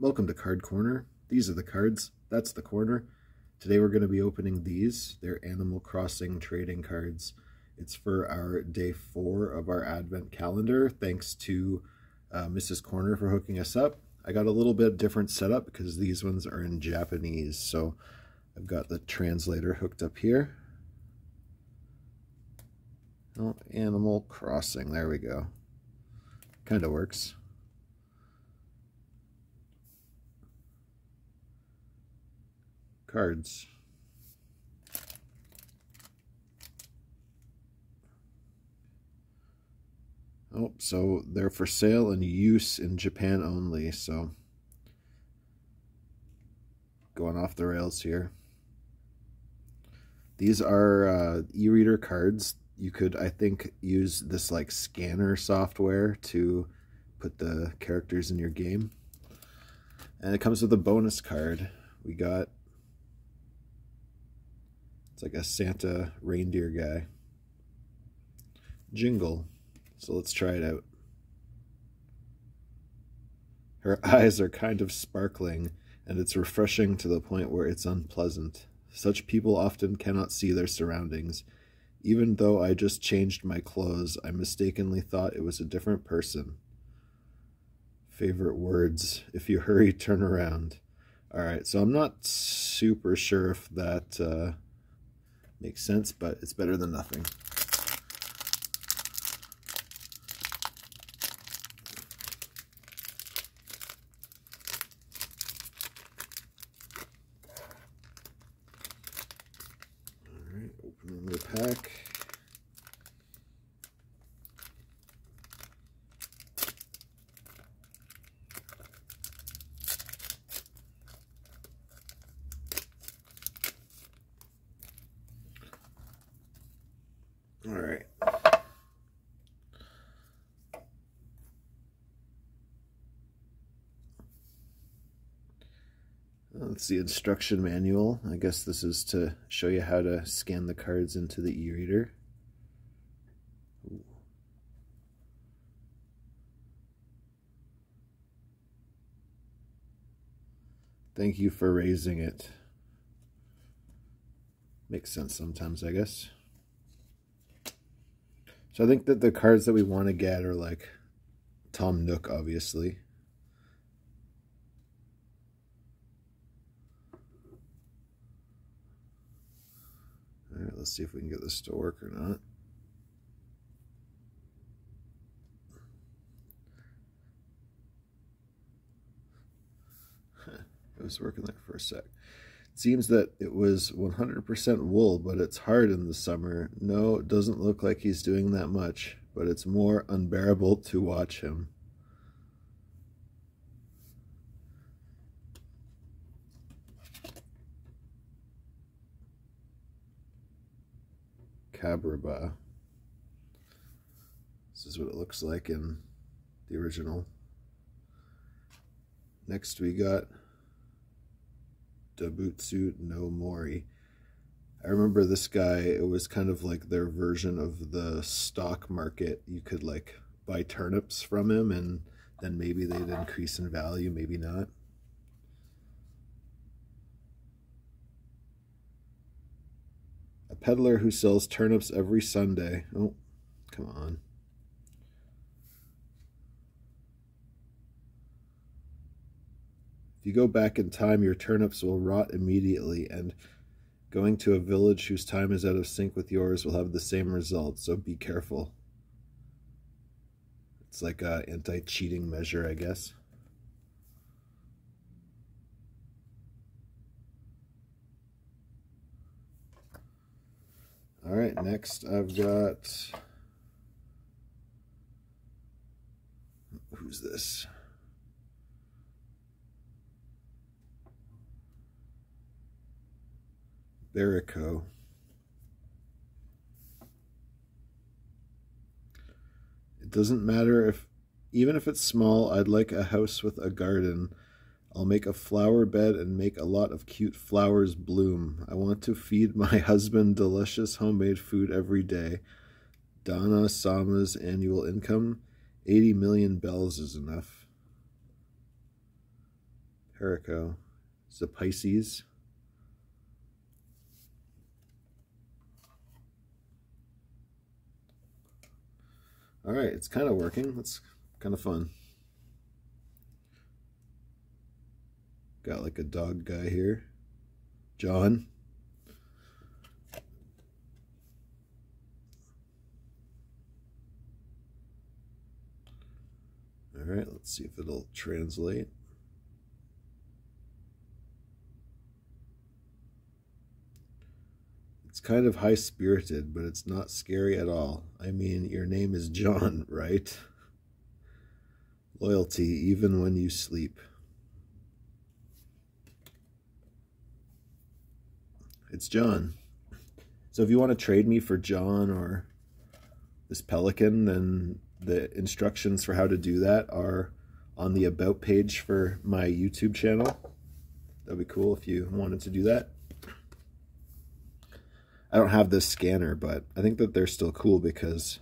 Welcome to Card Corner. These are the cards. That's the corner. Today we're going to be opening these. They're Animal Crossing trading cards. It's for our day four of our advent calendar. Thanks to uh, Mrs. Corner for hooking us up. I got a little bit different setup because these ones are in Japanese. So I've got the translator hooked up here. Oh, Animal Crossing. There we go. Kind of works. Cards. Oh, so they're for sale and use in Japan only, so going off the rails here. These are uh, e-reader cards. You could, I think, use this like scanner software to put the characters in your game. And it comes with a bonus card. We got it's like a Santa reindeer guy. Jingle. So let's try it out. Her eyes are kind of sparkling, and it's refreshing to the point where it's unpleasant. Such people often cannot see their surroundings. Even though I just changed my clothes, I mistakenly thought it was a different person. Favorite words. If you hurry, turn around. Alright, so I'm not super sure if that uh, Makes sense, but it's better than nothing. All right, opening the pack. All right. That's the instruction manual. I guess this is to show you how to scan the cards into the e-reader. Thank you for raising it. Makes sense sometimes, I guess. So I think that the cards that we want to get are like Tom Nook, obviously. Let's see if we can get this to work or not. it was working there for a sec. It seems that it was 100% wool, but it's hard in the summer. No, it doesn't look like he's doing that much, but it's more unbearable to watch him. Cabraba. This is what it looks like in the original. Next we got Dobutsu no Mori. I remember this guy, it was kind of like their version of the stock market. You could like buy turnips from him and then maybe they'd increase in value, maybe not. Peddler who sells turnips every Sunday. Oh, come on. If you go back in time, your turnips will rot immediately, and going to a village whose time is out of sync with yours will have the same result, so be careful. It's like a anti-cheating measure, I guess. All right, next I've got... Who's this? Berico. It doesn't matter if, even if it's small, I'd like a house with a garden. I'll make a flower bed and make a lot of cute flowers bloom. I want to feed my husband delicious homemade food every day. Donna Sama's annual income, 80 million bells is enough. Perico It's a Pisces. All right, it's kind of working. It's kind of fun. Got like a dog guy here. John. All right, let's see if it'll translate. It's kind of high spirited, but it's not scary at all. I mean, your name is John, right? Loyalty, even when you sleep. It's John. So if you want to trade me for John or this pelican, then the instructions for how to do that are on the About page for my YouTube channel. That'd be cool if you wanted to do that. I don't have this scanner, but I think that they're still cool because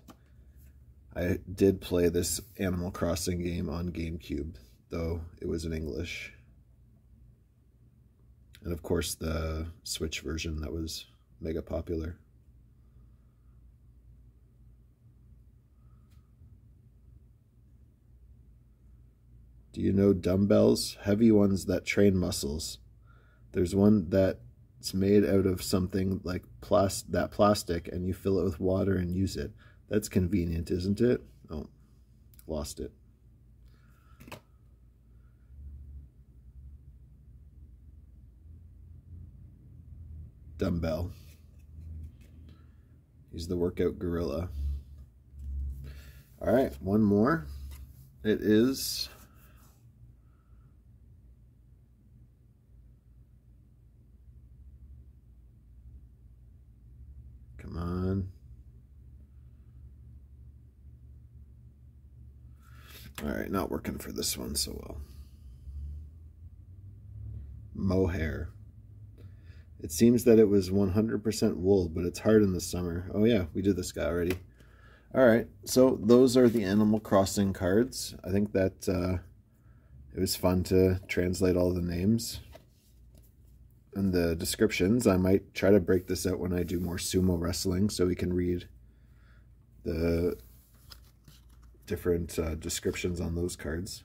I did play this Animal Crossing game on GameCube, though it was in English. And of course the Switch version that was mega popular. Do you know dumbbells? Heavy ones that train muscles. There's one that it's made out of something like plas that plastic and you fill it with water and use it. That's convenient, isn't it? Oh, lost it. Dumbbell. He's the workout gorilla. All right, one more. It is Come on. All right, not working for this one so well. Mohair. It seems that it was 100% wool, but it's hard in the summer. Oh yeah, we did this guy already. All right, so those are the Animal Crossing cards. I think that uh, it was fun to translate all the names and the descriptions. I might try to break this out when I do more sumo wrestling so we can read the different uh, descriptions on those cards.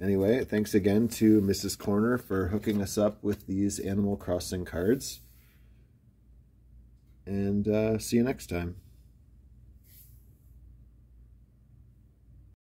Anyway, thanks again to Mrs. Corner for hooking us up with these Animal Crossing cards. And uh, see you next time.